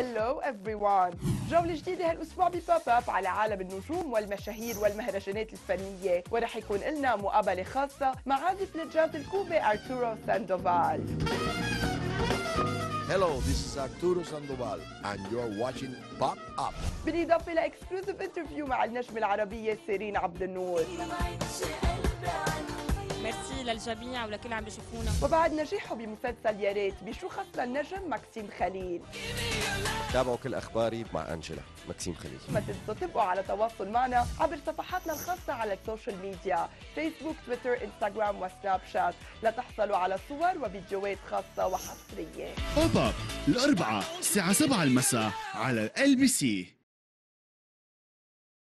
Hello everyone. جولة جديدة هالأسبوع ب Pop Up على عالم النجوم والمشاهير والمهرجانات الفنية. ورح يكون لنا مقابلة خاصة مع عازف الجاز الكوبي أرتورو ساندوفال. Hello, this is Arturo Sandoval, and you're watching Pop Up. بالإضافة ل exclusive interview مع النجمة العربية سيرين عبد النور. للجميع ولكل عم بيشوفونا. وبعد نجاحه بمسلسل يا ريت بشو خص النجم ماكسيم خليل؟ تابعوا كل أخباري مع أنجلا مكسيم خليل. ما تنسوا تبقوا على تواصل معنا عبر صفحاتنا الخاصة على ال social media فيسبوك تويتر انستغرام وسناب شات لتحصلوا على صور وفيديوهات خاصة وحصرية. Pop Up الأربعاء الساعة 7 المساء على LBC